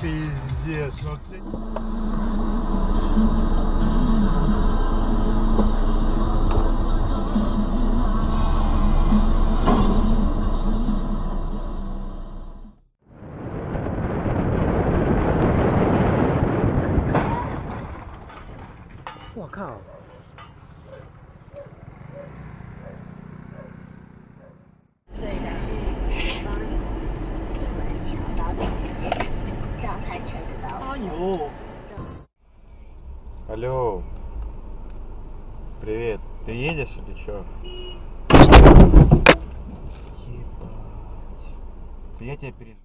Пиздец, ну ты... Алло. Привет. Ты едешь или чё? Ебать. Я тебя перед...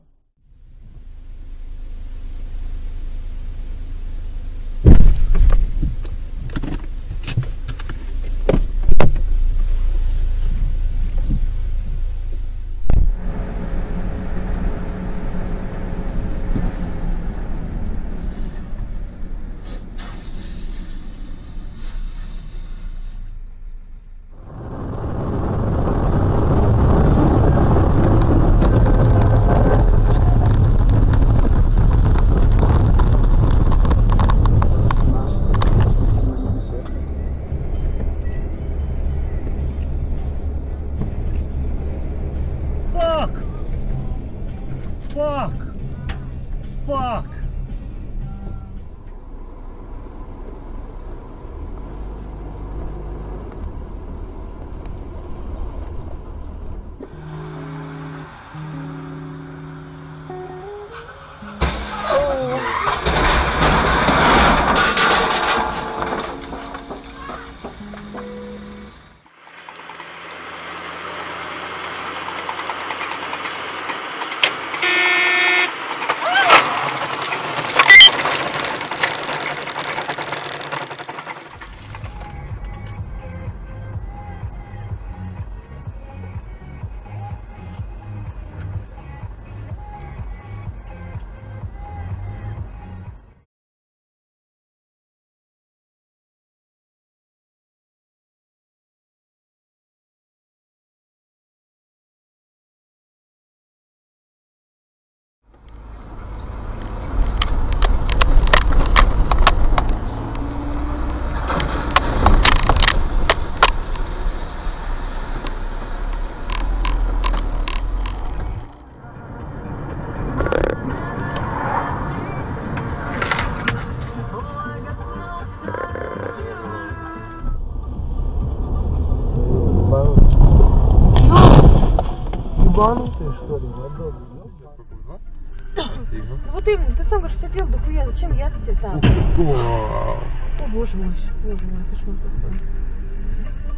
зачем я тебе там? Вау. О боже мой, боже мой, кошмар какой.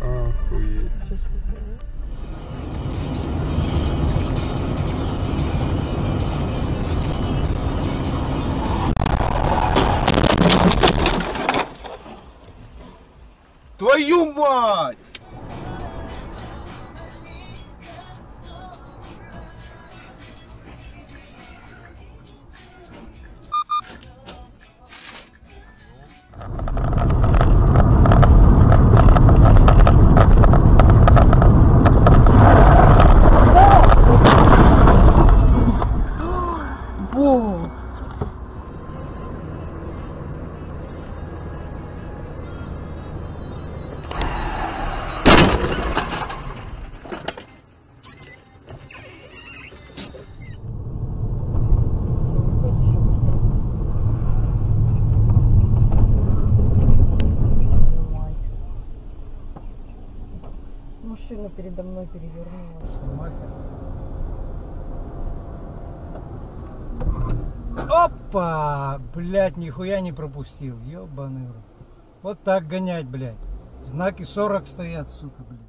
Охуеть. Сейчас посмотрю. Твою мать! Машина передо мной перевернулась. Опа! Блять, нихуя не пропустил. Ёбаный в рот. Вот так гонять, блядь. Знаки 40 стоят, сука, блядь.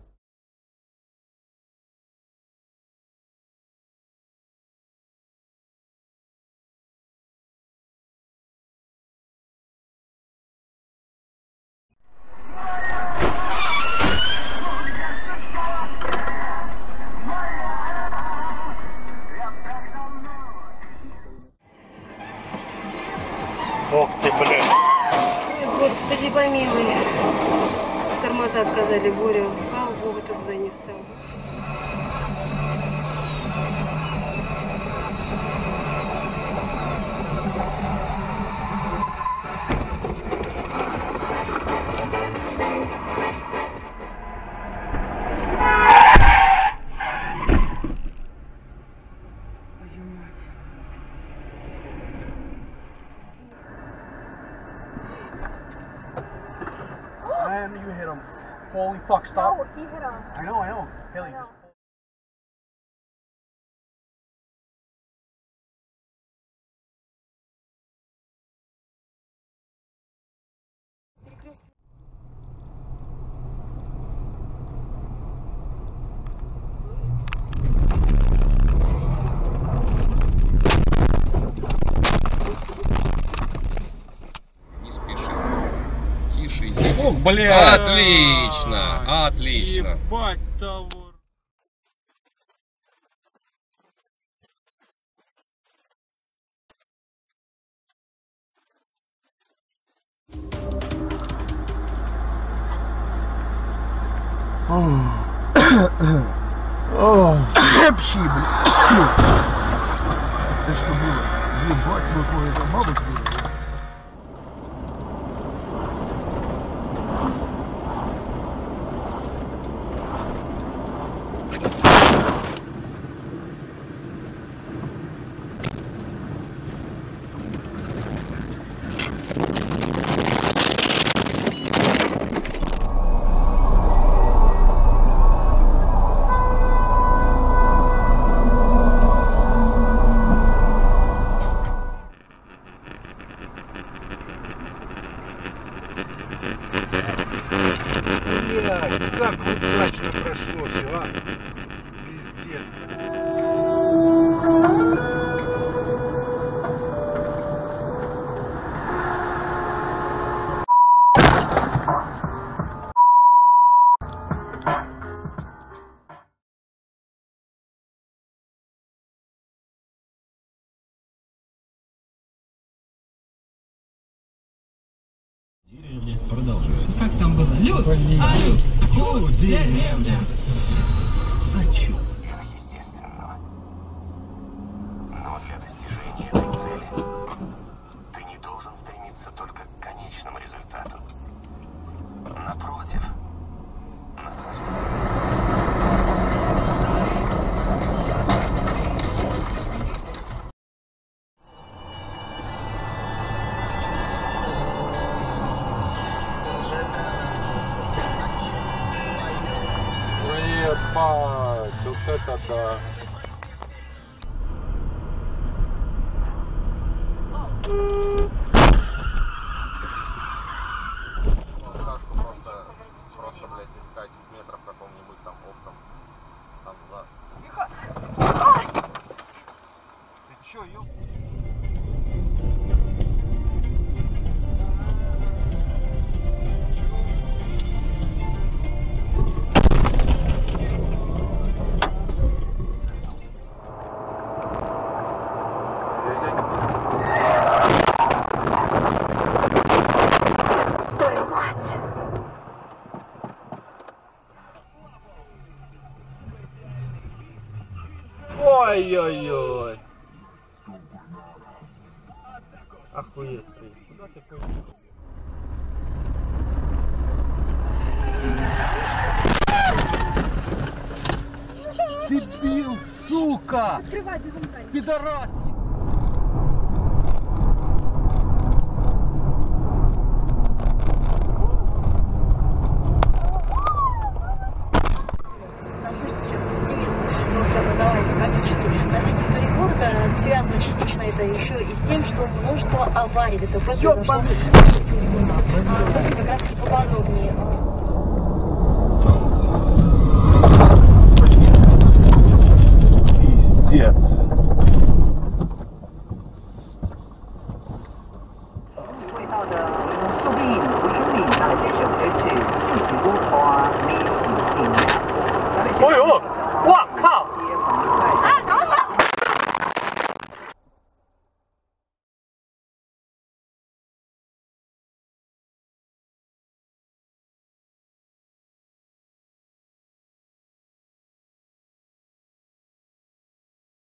Ох ты. Ой, Господи, помилуй. тормоза отказали, Боря. Слава богу, тогда не стал. Fuck! Stop! No, he hit him. I know, I know. Haley, I know. Блядь! Отлично, отлично. Ебать того. Пши, блядь. Да что было? Ебать, какой это Фу, деревня! естественного. Это да. Просто, просто, блядь, искать в метрах каком-нибудь Ой-ой-ой. Охуеть ты. Куда ты поехал? Дебил, сука! Открывай, бегом. Пидорас! 关闭